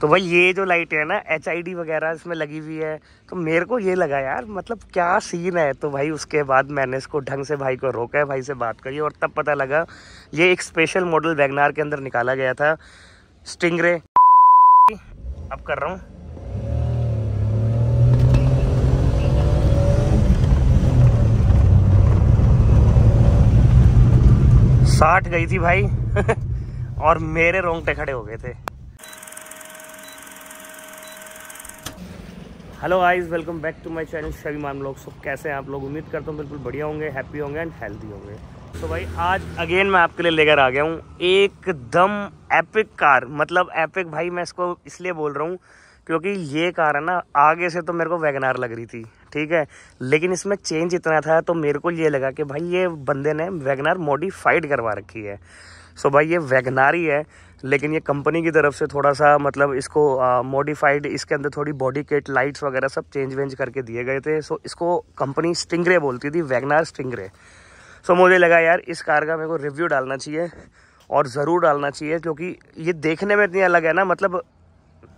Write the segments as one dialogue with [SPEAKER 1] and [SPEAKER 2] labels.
[SPEAKER 1] तो भाई ये जो लाइट है ना एचआईडी वगैरह इसमें लगी हुई है। तो मेरे को ये लगा यार मतलब क्या सीन है? तो भाई उसके बाद मैंने इसको ढंग से भाई को रोका है भाई से बात करी और तब पता लगा, ये एक स्पेशल मॉडल वैगनार के अंदर निकाला गया था स्टिंगरे अब कर रहा हूँ। साठ गई थी भाई, और मेरे रोंगटे खड़े हो गए थे। Hello guys welcome back to my channel शवि मान लोग सो कैसे हैं आप लोग? उम्मीद करता हूँ बिल्कुल बढ़िया होंगे हैप्पी होंगे एंड हेल्दी होंगे। तो भाई, आज अगेन मैं आपके लिए लेकर आ गया हूँ एकदम एपिक कार मतलब एपिक भाई, मैं इसको इसलिए बोल रहा हूँ क्योंकि ये कार है ना, आगे से तो मेरे को वैगनार लग रही थी, ठीक है? लेकिन इसमें चेंज इतना था तो मेरे को ये लगा कि भाई, ये बंदे ने वैगनार मॉडिफाइड करवा रखी है। सो भाई, ये वैगनारी ही, लेकिन ये कंपनी की तरफ़ से थोड़ा सा मतलब इसको मॉडिफाइड इसके अंदर थोड़ी बॉडी किट लाइट्स वगैरह सब चेंज वेंज करके दिए गए थे। सो इसको कंपनी स्टिंगरे बोलती थी, वैगनार स्टिंगरे सो मुझे लगा, यार, इस कार का मेरे को रिव्यू डालना चाहिए और ज़रूर डालना चाहिए, क्योंकि ये देखने में इतनी अलग है ना मतलब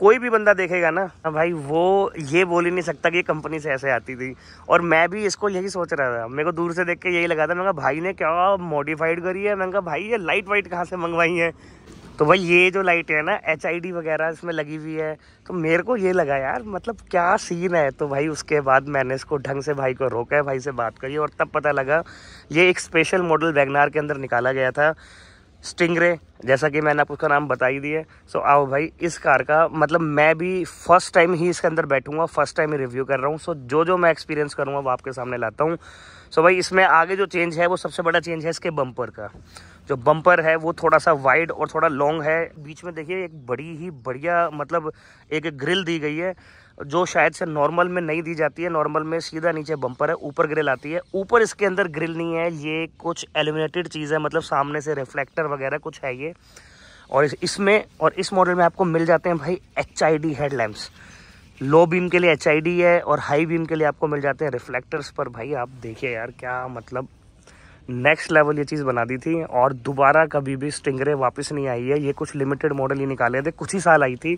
[SPEAKER 1] कोई भी बंदा देखेगा ना भाई, वो ये बोल ही नहीं सकता कि ये कंपनी से ऐसे आती थी। और मैं भी इसको यही सोच रहा था। मेरे को दूर से देख के यही लगा था। मैं कहा, भाई ने क्या मॉडिफाइड करी है? मैंने कहा, भाई, ये लाइट वाइट कहाँ से मंगवाई है? तो भाई, ये जो लाइट है ना एचआईडी वगैरह इसमें लगी हुई है। तो मेरे को ये लगा, यार मतलब क्या सीन है? तो भाई, उसके बाद मैंने इसको ढंग से भाई को रोका है भाई से बात करी और तब पता लगा, ये एक स्पेशल मॉडल वैगनार के अंदर निकाला गया था। स्टिंगरे, जैसा कि मैंने आपको उसका नाम बता ही दिया सो आओ भाई, इस कार का मतलब मैं भी फ़र्स्ट टाइम ही इसके अंदर बैठूँगा फ़र्स्ट टाइम ही रिव्यू कर रहा हूँ। सो जो जो मैं एक्सपीरियंस करूँगा, वो आपके सामने लाता हूँ। सो भाई, इसमें आगे जो चेंज है, वो सबसे बड़ा चेंज है इसके बम्पर का। जो बम्पर है, वो थोड़ा सा वाइड और थोड़ा लॉन्ग है। बीच में देखिए, एक बड़ी ही बढ़िया मतलब एक ग्रिल दी गई है। जो शायद से नॉर्मल में नहीं दी जाती है नॉर्मल में सीधा नीचे बम्पर है ऊपर ग्रिल आती है। ऊपर इसके अंदर ग्रिल नहीं है ये कुछ एलिमिनेटेड चीज़ है मतलब सामने से रिफ्लेक्टर वगैरह कुछ है ये। और इस, इसमें और इस मॉडल में आपको मिल जाते हैं भाई H I D headlamps low beam के लिए एच आई डी है और हाई बीम के लिए आपको मिल जाते हैं रिफ्लेक्टर्स पर। भाई आप देखिए यार क्या मतलब नेक्स्ट लेवल ये चीज़ बना दी थी और दोबारा कभी भी स्टिंगरे वापस नहीं आई है। ये कुछ लिमिटेड मॉडल ही निकाले थे, कुछ ही साल आई थी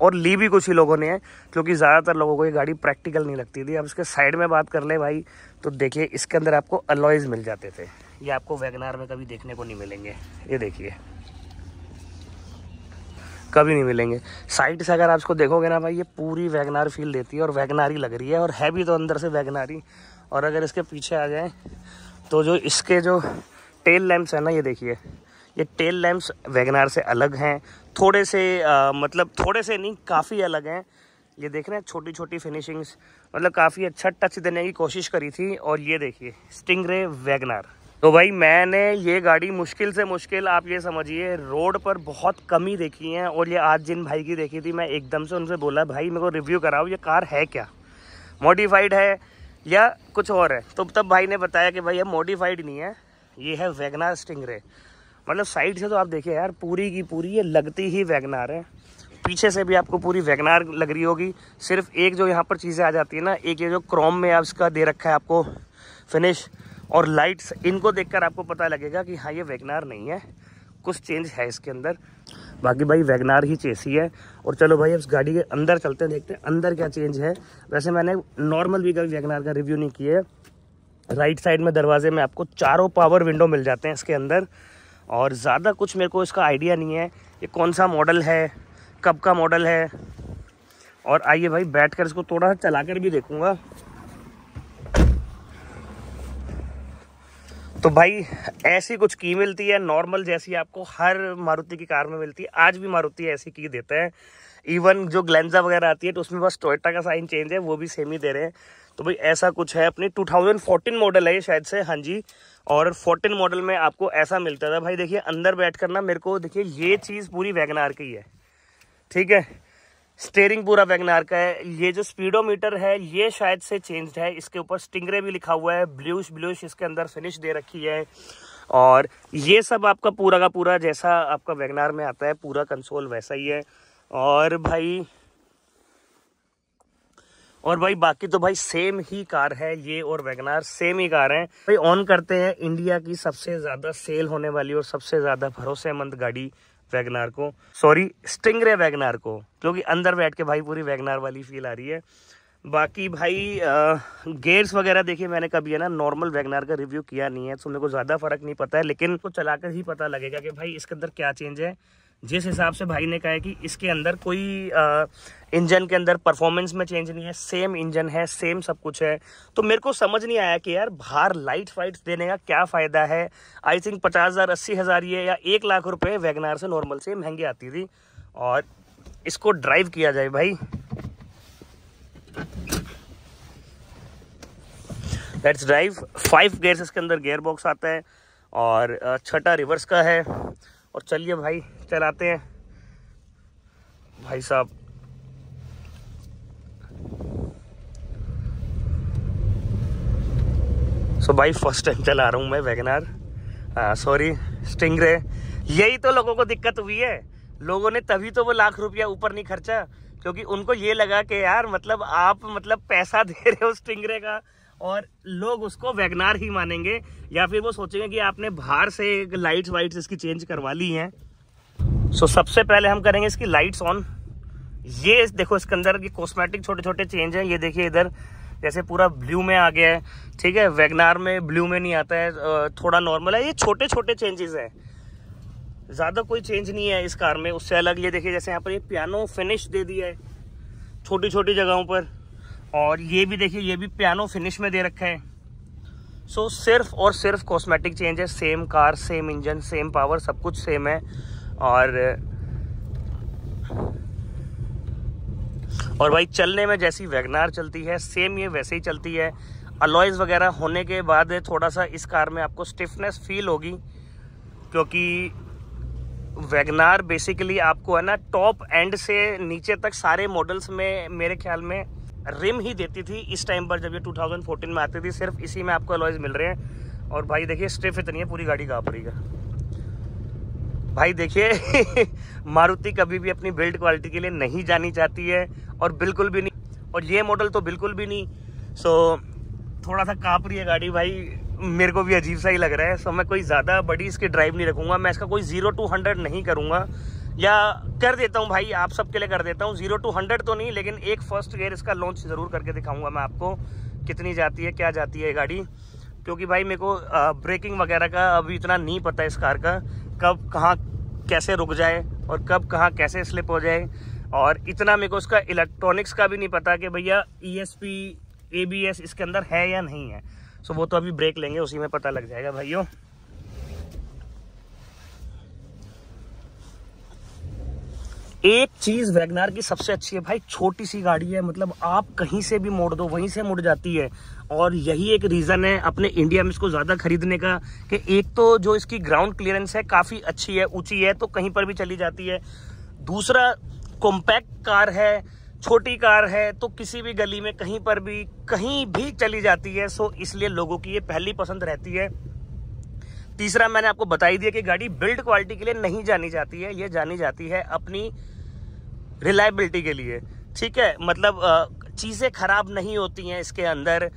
[SPEAKER 1] और ली भी कुछ ही लोगों ने है क्योंकि ज़्यादातर लोगों को ये गाड़ी प्रैक्टिकल नहीं लगती थी। अब इसके साइड में बात कर ले भाई तो देखिए इसके अंदर आपको अलॉयज मिल जाते थे। ये आपको वैगनार में कभी देखने को नहीं मिलेंगे। ये देखिए। कभी नहीं मिलेंगे। साइड से अगर आप इसको देखोगे ना भाई, ये पूरी वैगनार फील देती है और वैगनारी लग रही है और है भी तो अंदर से वैगनारी और अगर इसके पीछे आ जाए तो जो इसके जो टेल लैम्प्स हैं ना ये देखिए। ये टेल लैम्प्स वैगनार से अलग हैं। थोड़े से आ, मतलब थोड़े से नहीं काफ़ी अलग हैं। ये देख रहे हैं छोटी छोटी फिनिशिंग्स मतलब काफ़ी अच्छा टच देने की कोशिश करी थी। और ये देखिए स्टिंगरे वैगनार तो भाई मैंने ये गाड़ी मुश्किल से मुश्किल आप ये समझिए रोड पर बहुत कमी देखी है। और ये आज जिन भाई की देखी थी मैं एकदम से उनसे बोला भाई मेरे को रिव्यू कराओ ये कार है क्या? मॉडिफाइड है। या कुछ और है। तो तब भाई ने बताया कि भाई ये मॉडिफाइड नहीं है, ये है वैगनार स्टिंगरे मतलब साइड से तो आप देखिए यार, पूरी की पूरी ये लगती ही वैगनार है। पीछे से भी आपको पूरी वैगनार लग रही होगी। सिर्फ़ एक जो यहाँ पर चीज़ें आ जाती है ना, एक ये जो क्रोम में आप इसका दे रखा है आपको फिनिश और लाइट्स इनको देखकर आपको पता लगेगा कि हाँ ये वैगनार नहीं है। कुछ चेंज है इसके अंदर। बाकी भाई वैगनार ही चेसी है और चलो भाई, अब इस गाड़ी के अंदर चलते हैं, देखते हैं अंदर क्या चेंज है। वैसे मैंने नॉर्मल व्हीकल वैगनार का रिव्यू नहीं किया राइट साइड में दरवाजे में आपको चारों पावर विंडो मिल जाते हैं इसके अंदर। और ज़्यादा कुछ मेरे को इसका आइडिया नहीं है ये कौन सा मॉडल है, कब का मॉडल है। और आइए भाई बैठ कर इसको थोड़ा सा चला कर भी देखूँगा। तो भाई, ऐसी कुछ की मिलती है नॉर्मल जैसी आपको हर मारुति की कार में मिलती है। आज भी मारुति ऐसी की देते हैं। इवन जो ग्लेंजा वगैरह आती है तो उसमें बस टोयोटा का साइन चेंज है, वो भी सेम ही दे रहे हैं। तो भाई, ऐसा कुछ है अपनी। 2014 मॉडल है ये शायद से हाँ जी। और 14 मॉडल में आपको ऐसा मिलता था। भाई, देखिए, अंदर बैठ कर ना मेरे को, देखिए, ये चीज़ पूरी वैगनार की है। ठीक है? स्टेयरिंग पूरा वैगनार का है। ये जो स्पीडोमीटर है, ये शायद से चेंज है। इसके ऊपर स्टिंगरे भी लिखा हुआ है। ब्लूश ब्लूश इसके अंदर फिनिश दे रखी है। और ये सब आपका पूरा का पूरा जैसा आपका वैगनार में आता है, पूरा कंसोल वैसा ही है। और भाई और भाई बाकी तो भाई सेम ही कार है ये और वैगनार सेम ही कार है। भाई ऑन करते हैं इंडिया की सबसे ज़्यादा सेल होने वाली और सबसे ज़्यादा भरोसेमंद गाड़ी वैगनार को सॉरी स्टिंगरे वैगनार को, क्योंकि अंदर बैठ के भाई पूरी वैगनार वाली फील आ रही है। बाकी भाई गेयर्स वगैरह देखिए, मैंने कभी, है ना नॉर्मल वैगनार का रिव्यू किया नहीं है तो मेरे को ज़्यादा फ़र्क नहीं पता है, लेकिन तो चलाकर ही पता लगेगा कि भाई इसके अंदर क्या चेंज है। जिस हिसाब से भाई ने कहा है कि इसके अंदर कोई इंजन के अंदर परफॉर्मेंस में चेंज नहीं है सेम इंजन है सेम सब कुछ है। तो मेरे को समझ नहीं आया कि यार बाहर लाइट फाइट्स देने का क्या फ़ायदा है। आई थिंक पचास हज़ार, अस्सी हज़ार ये या एक लाख रुपए वैगनार से नॉर्मल से महँगी आती थी। और इसको ड्राइव किया जाए भाई। लेट्स ड्राइव फाइव गेयर्स इसके अंदर गेयर बॉक्स आता है और छठा रिवर्स का है। और चलिए भाई। चलाते हैं। भाई साहब। सो भाई फ़र्स्ट टाइम चला रहा हूँ मैं, वैगनार। सॉरी स्टिंगरे यही तो लोगों को दिक्कत हुई है। लोगों ने तभी तो वो लाख रुपया ऊपर नहीं खर्चा, क्योंकि उनको ये लगा कि यार मतलब आप मतलब पैसा दे रहे हो स्टिंगरे का, और लोग उसको वैगनार ही मानेंगे, या फिर वो सोचेंगे कि आपने बाहर से लाइट्स वाइट्स इसकी चेंज करवा ली हैं। सो so, सबसे पहले हम करेंगे इसकी लाइट्स ऑन ये देखो इसके अंदर की कॉस्मेटिक छोटे छोटे चेंज हैं। ये देखिए इधर जैसे पूरा ब्लू में आ गया है। ठीक है? वैगनार में ब्लू में नहीं आता है। थोड़ा नॉर्मल है। ये छोटे छोटे चेंजेस हैं। ज़्यादा कोई चेंज नहीं है इस कार में। उससे अलग ये देखिए जैसे यहाँ पर ये पियानो फिनिश दे दिया है। छोटी छोटी जगहों पर। और ये भी देखिए ये भी पियानो फिनिश में दे रखा है। सो so, सिर्फ़ और सिर्फ़ कॉस्मेटिक चेंज है। Same car same engine same power सब कुछ सेम है। और और भाई चलने में जैसी वैगनार चलती है सेम ये वैसे ही चलती है। अलॉयज वगैरह होने के बाद थोड़ा सा इस कार में आपको स्टिफनेस फील होगी, क्योंकि वैगनार बेसिकली आपको है ना टॉप एंड से नीचे तक सारे मॉडल्स में मेरे ख्याल में रिम ही देती थी इस टाइम पर जब ये 2014 में आती थी, सिर्फ़ इसी में आपको अलॉयज मिल रहे हैं। और भाई देखिए स्टिफ इतनी है, पूरी गाड़ी काँप रही है। भाई देखिए, मारुति कभी भी अपनी बिल्ड क्वालिटी के लिए नहीं जानी चाहती है और बिल्कुल भी नहीं। और ये मॉडल तो बिल्कुल भी नहीं। सो थोड़ा सा काँप रही है गाड़ी भाई। मेरे को भी अजीब सा ही लग रहा है। सो मैं कोई ज़्यादा बड़ी इसकी ड्राइव नहीं रखूँगा। मैं इसका कोई ज़ीरो टू हंड्रेड नहीं करूँगा। या कर देता हूँ भाई, आप सबके लिए कर देता हूँ। ज़ीरो टू हंड्रेड तो नहीं, लेकिन एक फ़र्स्ट गेयर इसका लॉन्च ज़रूर करके दिखाऊँगा मैं आपको। कितनी जाती है, क्या जाती है गाड़ी। क्योंकि भाई मेरे को ब्रेकिंग वगैरह का अभी इतना नहीं पता इस कार का। कब कहाँ कैसे रुक जाए और कब कहाँ कैसे स्लिप हो जाए। और इतना मेरे को उसका इलेक्ट्रॉनिक्स का भी नहीं पता कि भैया E S P A B S इसके अंदर है या नहीं है। सो वो तो अभी ब्रेक लेंगे, उसी में पता लग जाएगा भाइयों। एक चीज़ वैगनार की सबसे अच्छी है भाई, छोटी सी गाड़ी है। मतलब आप कहीं से भी मोड़ दो, वहीं से मुड़ जाती है। और यही एक रीजन है अपने इंडिया में इसको ज़्यादा खरीदने का कि एक तो जो इसकी ग्राउंड क्लियरेंस है, काफ़ी अच्छी है, ऊँची है तो कहीं पर भी चली जाती है। दूसरा कॉम्पैक्ट कार है, छोटी कार है तो किसी भी गली में कहीं पर भी, कहीं भी चली जाती है सो इसलिए लोगों की ये पहली पसंद रहती है। तीसरा, मैंने आपको बताई दिया कि गाड़ी बिल्ड क्वालिटी के लिए नहीं जानी जाती है, ये जानी जाती है अपनी रिलायबिलिटी के लिए। ठीक है मतलब चीज़ें खराब नहीं होती हैं इसके अंदर।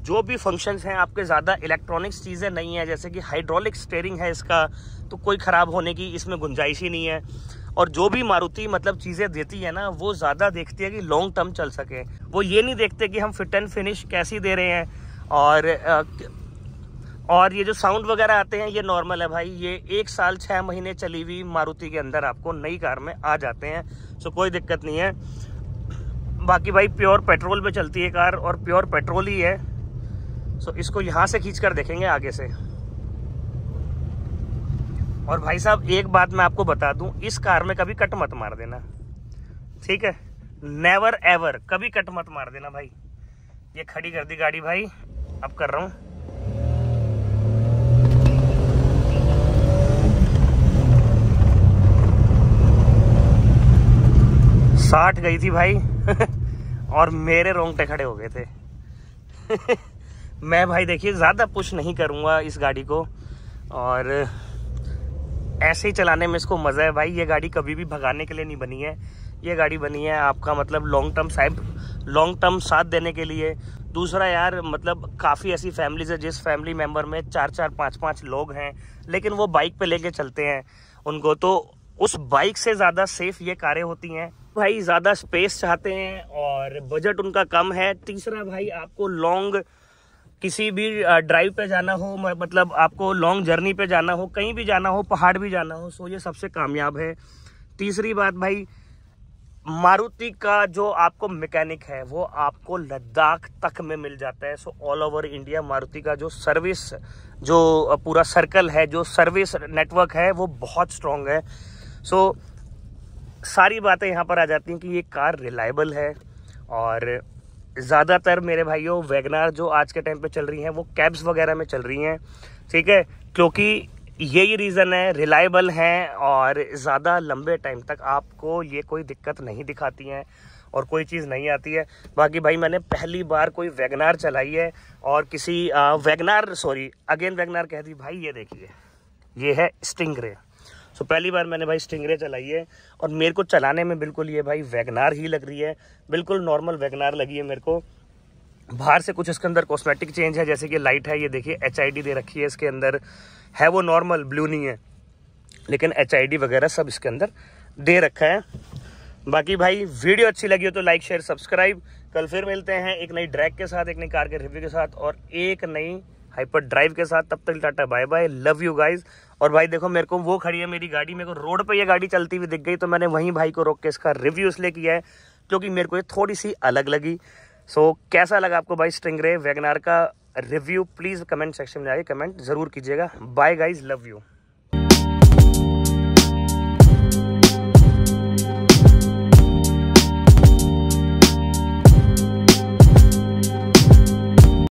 [SPEAKER 1] जो भी फ़ंक्शंस हैं, आपके ज़्यादा इलेक्ट्रॉनिक्स चीज़ें नहीं हैं, जैसे कि हाइड्रोलिक स्टेयरिंग है इसका तो कोई ख़राब होने की इसमें गुंजाइश ही नहीं है। और जो भी मारुति मतलब चीज़ें देती है ना, वो ज़्यादा देखती है कि लॉन्ग टर्म चल सके। वो ये नहीं देखते कि हम फिट एंड फिनिश कैसी दे रहे हैं। और और ये जो साउंड वगैरह आते हैं, ये नॉर्मल है भाई। ये एक साल छः महीने चली हुई मारुति के अंदर आपको नई कार में आ जाते हैं। सो कोई दिक्कत नहीं है। बाकी भाई प्योर पेट्रोल पे चलती है कार और प्योर पेट्रोल ही है। सो इसको यहाँ से खींच कर देखेंगे आगे से। और भाई साहब, एक बात मैं आपको बता दूँ, इस कार में कभी कट मत मार देना। ठीक है? नेवर एवर कभी कट मत मार देना भाई। ये खड़ी कर दी गाड़ी भाई। अब कर रहा हूँ। साठ गई थी भाई। और मेरे रोंगटे खड़े हो गए थे। मैं भाई देखिए, ज़्यादा पुश नहीं करूँगा इस गाड़ी को। और ऐसे ही चलाने में इसको मज़ा है। भाई, ये गाड़ी कभी भी भगाने के लिए नहीं बनी है। ये गाड़ी बनी है आपका मतलब long term side long term साथ देने के लिए। दूसरा यार मतलब काफ़ी ऐसी फैमिलीज़ है, जिस फैमिली मेंबर में चार चार पाँच पाँच लोग हैं, लेकिन वो बाइक पे लेके चलते हैं। उनको तो उस बाइक से ज़्यादा सेफ़ ये कारें होती हैं। भाई, ज़्यादा स्पेस चाहते हैं और बजट उनका कम है। तीसरा भाई, आपको लॉन्ग किसी भी ड्राइव पे जाना हो मतलब आपको लॉन्ग जर्नी पे जाना हो, कहीं भी जाना हो, पहाड़ भी जाना हो, सो ये सबसे कामयाब है। तीसरी बात भाई, मारुति का जो आपको मैकेनिक है, वो आपको लद्दाख तक में मिल जाता है। So all over India Maruti का जो सर्विस जो पूरा सर्कल है, जो सर्विस नेटवर्क है, वो बहुत स्ट्रॉन्ग है। सो सारी बातें यहाँ पर आ जाती हैं कि ये कार रिलायबल है और ज़्यादातर मेरे भाइयों वैगनार जो आज के टाइम पे चल रही हैं, वो कैब्स वगैरह में चल रही हैं। ठीक है? क्योंकि यही रीज़न है रिलायबल हैं और ज़्यादा लंबे टाइम तक आपको ये कोई दिक्कत नहीं दिखाती हैं और कोई चीज़ नहीं आती है। बाकी भाई, मैंने पहली बार कोई वैगनार चलाई है और किसी वैगनार सॉरी अगेन वैगनार कह दी, भाई, ये देखिए, ये है स्टिंगरे सो पहली बार मैंने भाई स्टिंगरे चलाई है और मेरे को चलाने में बिल्कुल ये भाई वैगनार ही लग रही है। बिल्कुल नॉर्मल वैगनार लगी है मेरे को। बाहर से कुछ इसके अंदर कॉस्मेटिक चेंज है, जैसे कि लाइट है, ये देखिए एचआईडी दे रखी है इसके अंदर। है वो नॉर्मल ब्लू नहीं है। लेकिन एचआईडी वगैरह सब इसके अंदर दे रखा है। बाकी भाई, वीडियो अच्छी लगी हो तो लाइक शेयर सब्सक्राइब कल फिर मिलते हैं एक नई ड्रैग के साथ, एक नई कार के रिव्यू के साथ और एक नई हाइपर ड्राइव के साथ। तब तक Tata bye bye love you guys और भाई देखो मेरे को वो खड़ी है मेरी गाड़ी मेरे को रोड पर यह गाड़ी चलती हुई दिख गई तो मैंने वहीं भाई को रोक के इसका रिव्यू इसलिए किया है क्योंकि मेरे को ये थोड़ी सी अलग लगी। सो so, कैसा लगा आपको भाई स्ट्रिंगरे वैगनार का रिव्यू प्लीज़ कमेंट सेक्शन में आइए कमेंट ज़रूर कीजिएगा। Bye guys love you